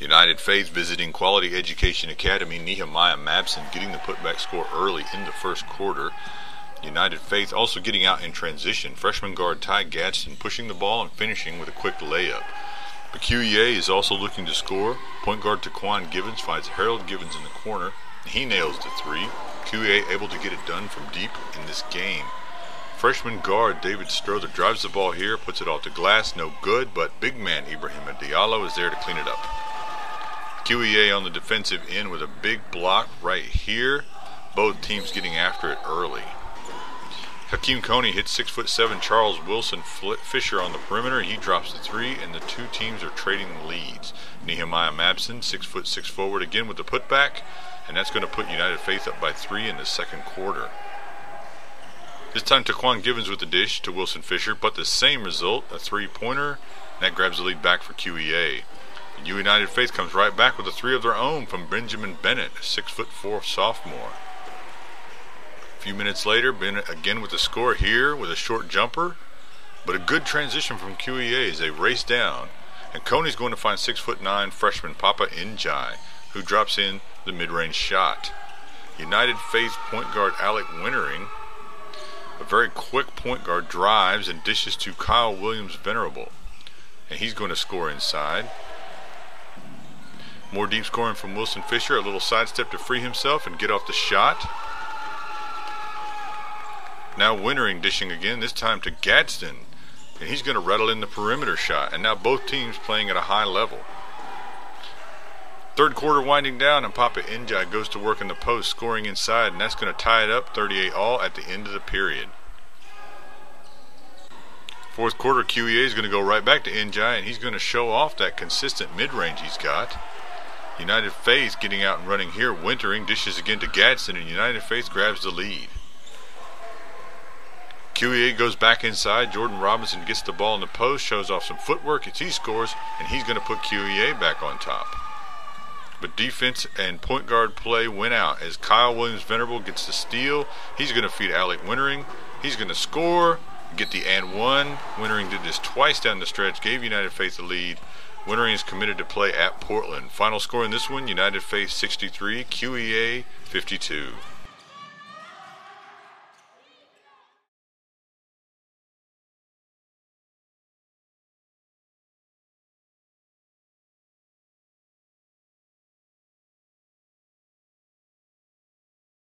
United Faith visiting Quality Education Academy, Nehemiah Mabson getting the putback score early in the first quarter. United Faith also getting out in transition. Freshman guard Ty Gadsden pushing the ball and finishing with a quick layup. But QEA is also looking to score. Point guard Taquan Givens finds Harold Givens in the corner. He nails the three. QEA able to get it done from deep in this game. Freshman guard David Strother drives the ball here, puts it off the glass, no good, but big man Ibrahim Diallo is there to clean it up. QEA on the defensive end with a big block right here. Both teams getting after it early. Hakeem Coney hits six foot seven Charles Wilson Fisher on the perimeter. He drops the three, and the two teams are trading leads. Nehemiah Mabson, six foot six forward again with the putback, and that's going to put United Faith up by three in the second quarter. This time Taquan Givens with the dish to Wilson Fisher, but the same result, a three pointer. And that grabs the lead back for QEA. United Faith comes right back with a three of their own from Benjamin Bennett, a six foot four sophomore. A few minutes later, Bennett again with the score here with a short jumper, but a good transition from QEA as they race down. And Coney's going to find six foot nine freshman Pape Ndaiye, who drops in the mid-range shot. United Faith point guard Alec Wintering, a very quick point guard, drives and dishes to Kyle Williams Venerable, and he's going to score inside. More deep scoring from Wilson Fisher. A little sidestep to free himself and get off the shot. Now Wintering dishing again, this time to Gadsden. And he's going to rattle in the perimeter shot. And now both teams playing at a high level. Third quarter winding down, and Pape Ndaiye goes to work in the post, scoring inside, and that's going to tie it up 38 all at the end of the period. Fourth quarter, QEA is going to go right back to Ndaiye, and he's going to show off that consistent mid range he's got. United Faith getting out and running here. Wintering dishes again to Gadsden, and United Faith grabs the lead. QEA goes back inside. Jordon Robinson gets the ball in the post, shows off some footwork as he scores, and he's going to put QEA back on top. But defense and point guard play went out as Kyle Williams Venerable gets the steal. He's going to feed Alec Wintering. He's going to score, get the and one. Wintering did this twice down the stretch, gave United Faith the lead. Wintering is committed to play at Portland. Final score in this one United Faith 63, QEA 52.